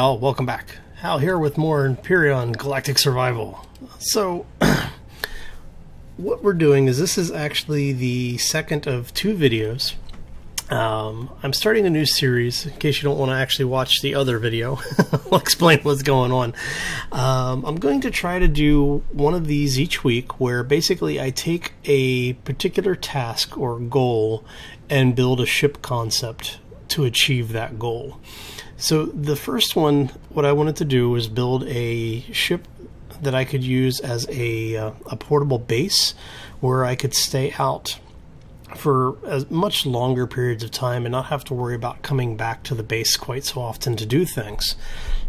All, welcome back. Hal here with more Empyrion Galactic Survival. So, what we're doing is this is actually the second of two videos. Um, I'm starting a new series, in case you don't want to actually watch the other video. I'll explain what's going on. Um, I'm going to try to do one of these each week where basically I take a particular task or goal and build a ship concept to achieve that goal. So the first one, what I wanted to do was build a ship that I could use as a, uh, a portable base where I could stay out for as much longer periods of time and not have to worry about coming back to the base quite so often to do things.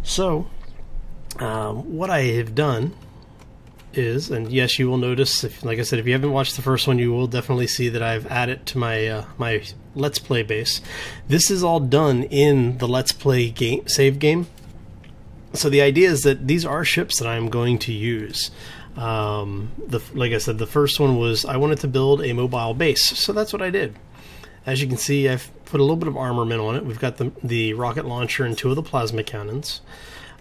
So, um, what I have done is, and yes, you will notice, if, like I said, if you haven't watched the first one, you will definitely see that I've added to my uh, my Let's Play base. This is all done in the Let's Play game save game. So the idea is that these are ships that I'm going to use. Um, the like I said, the first one was I wanted to build a mobile base, so that's what I did. As you can see, I've put a little bit of armament on it. We've got the the rocket launcher and two of the plasma cannons.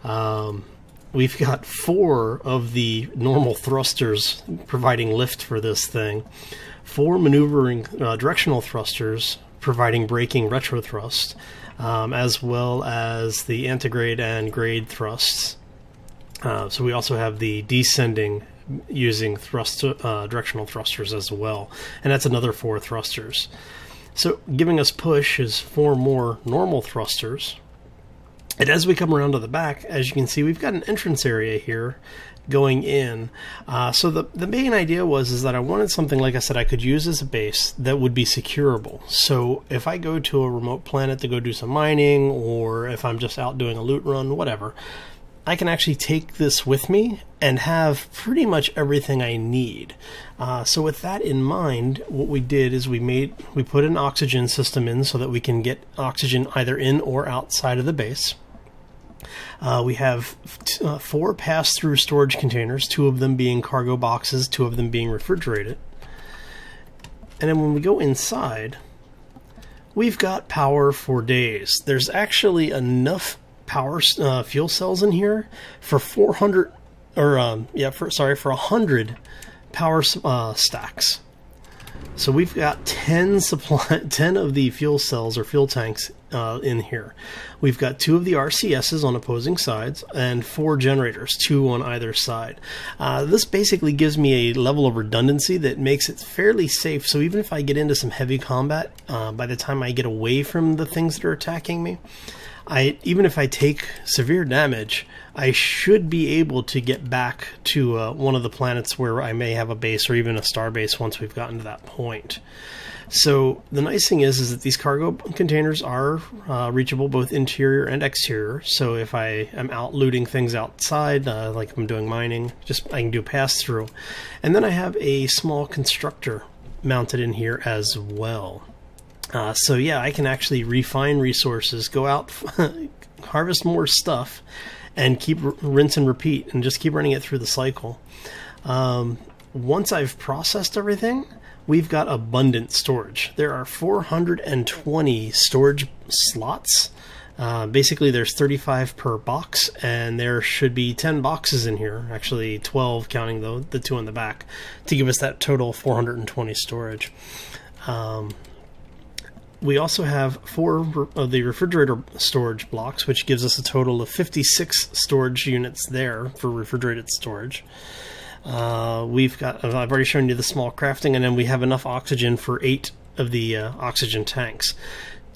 Um, we've got four of the normal thrusters providing lift for this thing, four maneuvering uh, directional thrusters providing braking retro thrust, um, as well as the antigrade and grade thrusts. Uh, so we also have the descending using thrust uh, directional thrusters as well, and that's another four thrusters. So giving us push is four more normal thrusters, and as we come around to the back, as you can see, we've got an entrance area here going in. Uh, so the the main idea was is that I wanted something like I said I could use as a base that would be securable. So if I go to a remote planet to go do some mining, or if I'm just out doing a loot run, whatever, I can actually take this with me and have pretty much everything I need. Uh, so with that in mind, what we did is we made we put an oxygen system in so that we can get oxygen either in or outside of the base. Uh, we have uh, four pass through storage containers, two of them being cargo boxes, two of them being refrigerated. And then when we go inside, we've got power for days. There's actually enough power uh, fuel cells in here for 400 or um, yeah for sorry for 100 power uh, stacks. So we've got 10 supply 10 of the fuel cells or fuel tanks uh, in here. We've got two of the rcss on opposing sides and four generators two on either side. Uh, this basically gives me a level of redundancy that makes it fairly safe. So even if i get into some heavy combat uh, by the time i get away from the things that are attacking me I even if I take severe damage, I should be able to get back to uh, one of the planets where I may have a base or even a star base once we've gotten to that point. So the nice thing is, is that these cargo containers are uh, reachable both interior and exterior. So if I am out looting things outside, uh, like I'm doing mining, just I can do a pass through. And then I have a small constructor mounted in here as well. Uh, so yeah, I can actually refine resources, go out, harvest more stuff, and keep rinse and repeat, and just keep running it through the cycle. Um, once I've processed everything, we've got abundant storage. There are 420 storage slots. Uh, basically, there's 35 per box, and there should be 10 boxes in here. Actually, 12 counting the the two in the back to give us that total 420 storage. Um, we also have four of the refrigerator storage blocks, which gives us a total of 56 storage units there for refrigerated storage. Uh, we've got, I've already shown you the small crafting, and then we have enough oxygen for eight of the uh, oxygen tanks.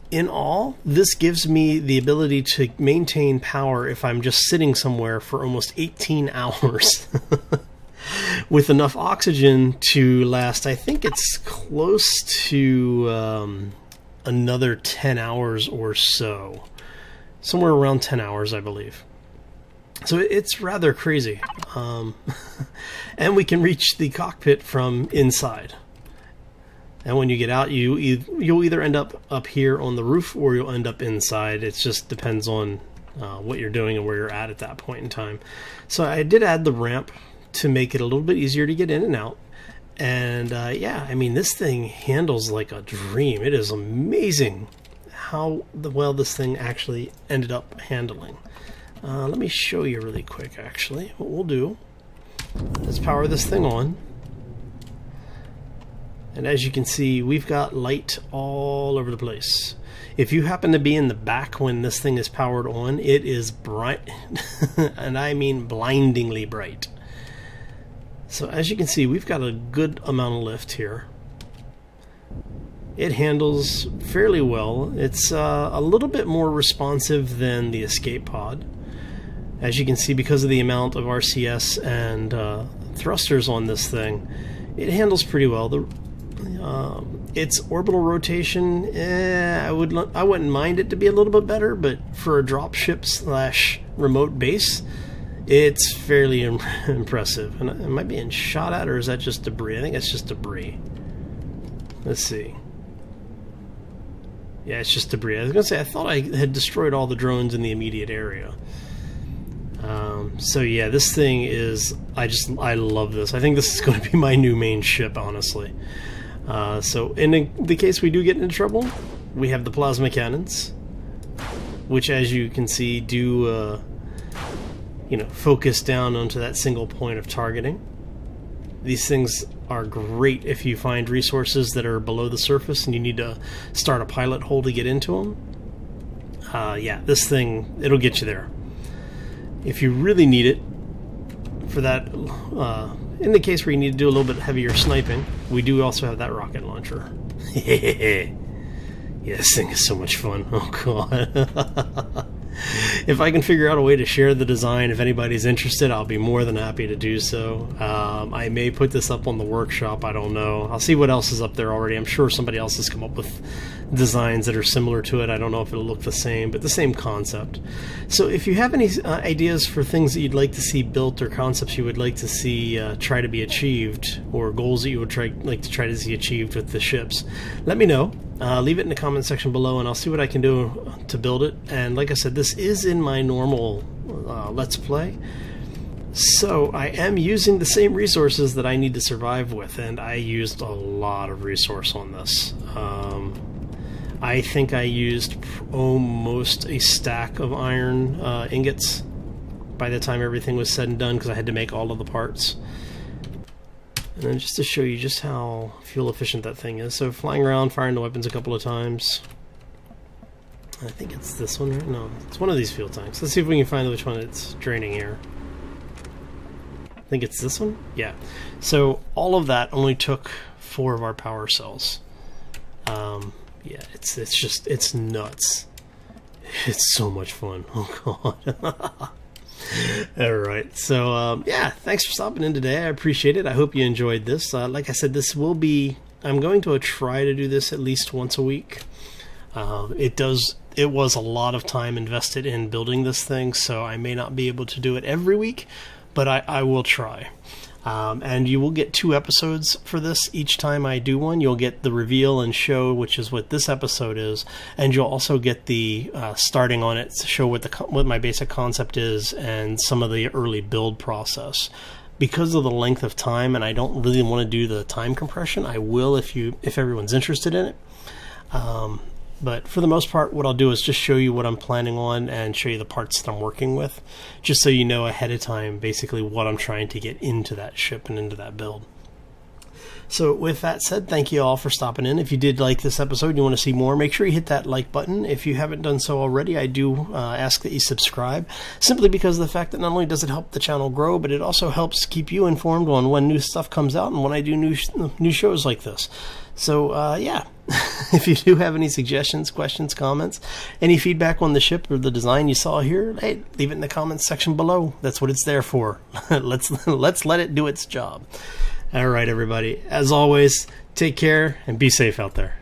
In all, this gives me the ability to maintain power if I'm just sitting somewhere for almost 18 hours. with enough oxygen to last, I think it's close to um, another 10 hours or so. Somewhere around 10 hours, I believe. So it's rather crazy. Um, and we can reach the cockpit from inside. And when you get out, you you'll either end up up here on the roof or you'll end up inside. It just depends on uh, what you're doing and where you're at at that point in time. So I did add the ramp to make it a little bit easier to get in and out. And uh, yeah, I mean, this thing handles like a dream. It is amazing how well this thing actually ended up handling. Uh, let me show you really quick, actually. What we'll do is power this thing on. And as you can see, we've got light all over the place. If you happen to be in the back when this thing is powered on, it is bright, and I mean blindingly bright. So as you can see, we've got a good amount of lift here. It handles fairly well. It's uh, a little bit more responsive than the escape pod. As you can see, because of the amount of RCS and uh, thrusters on this thing, it handles pretty well. The, uh, its orbital rotation, eh, I would I wouldn't mind it to be a little bit better, but for a dropship slash remote base, it's fairly Im impressive. And am I being shot at, or is that just debris? I think it's just debris. Let's see. Yeah, it's just debris. I was gonna say I thought I had destroyed all the drones in the immediate area. Um, so yeah, this thing is I just I love this. I think this is going to be my new main ship, honestly. Uh, so in the case we do get into trouble, we have the plasma cannons, which as you can see do uh, you know focus down onto that single point of targeting. These things are great if you find resources that are below the surface and you need to start a pilot hole to get into them. Uh, yeah, this thing it'll get you there. If you really need it for that, uh, in the case where you need to do a little bit heavier sniping, we do also have that rocket launcher. yeah, this thing is so much fun. Oh god. if I can figure out a way to share the design, if anybody's interested, I'll be more than happy to do so. Um, I may put this up on the workshop. I don't know. I'll see what else is up there already. I'm sure somebody else has come up with designs that are similar to it. I don't know if it'll look the same, but the same concept. So if you have any uh, ideas for things that you'd like to see built or concepts you would like to see uh, try to be achieved or goals that you would try like to try to see achieved with the ships, let me know. Uh, leave it in the comment section below and I'll see what I can do to build it. And like I said, this is in my normal uh, Let's Play. So I am using the same resources that I need to survive with, and I used a lot of resource on this. Um, I think I used almost a stack of iron uh, ingots by the time everything was said and done because I had to make all of the parts. And then just to show you just how fuel efficient that thing is. So flying around, firing the weapons a couple of times. I think it's this one, right? No, it's one of these fuel tanks. Let's see if we can find which one it's draining here. I think it's this one? Yeah. So all of that only took four of our power cells. Um, yeah, it's it's just it's nuts. It's so much fun. Oh god. All right. So, um, yeah, thanks for stopping in today. I appreciate it. I hope you enjoyed this. Uh, like I said, this will be, I'm going to try to do this at least once a week. Uh, it does, it was a lot of time invested in building this thing, so I may not be able to do it every week, but I, I will try. Um, and you will get two episodes for this each time I do one. You'll get the reveal and show, which is what this episode is, and you'll also get the uh, starting on it to show what the what my basic concept is and some of the early build process. Because of the length of time, and I don't really want to do the time compression, I will if you if everyone's interested in it. Um, but for the most part, what I'll do is just show you what I'm planning on and show you the parts that I'm working with, just so you know ahead of time basically what I'm trying to get into that ship and into that build. So, with that said, thank you all for stopping in. If you did like this episode and you want to see more, make sure you hit that like button. If you haven't done so already, I do uh, ask that you subscribe, simply because of the fact that not only does it help the channel grow, but it also helps keep you informed on when new stuff comes out and when I do new, sh- new shows like this. So, uh, yeah, if you do have any suggestions, questions, comments, any feedback on the ship or the design you saw here, hey, leave it in the comments section below. That's what it's there for. let's let's let it do its job. All right, everybody. As always, take care and be safe out there.